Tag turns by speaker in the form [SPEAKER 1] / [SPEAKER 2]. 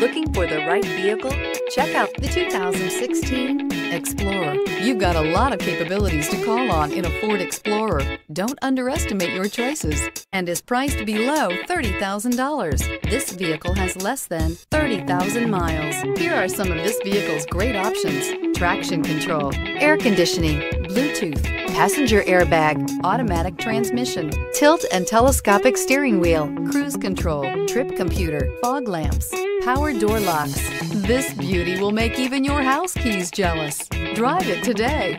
[SPEAKER 1] Looking for the right vehicle? Check out the 2016 Explorer. You've got a lot of capabilities to call on in a Ford Explorer. Don't underestimate your choices and is priced below $30,000. This vehicle has less than 30,000 miles. Here are some of this vehicle's great options. Traction control, air conditioning, Bluetooth, passenger airbag, automatic transmission, tilt and telescopic steering wheel, cruise control, trip computer, fog lamps, power door locks. This beauty will make even your house keys jealous. Drive it today.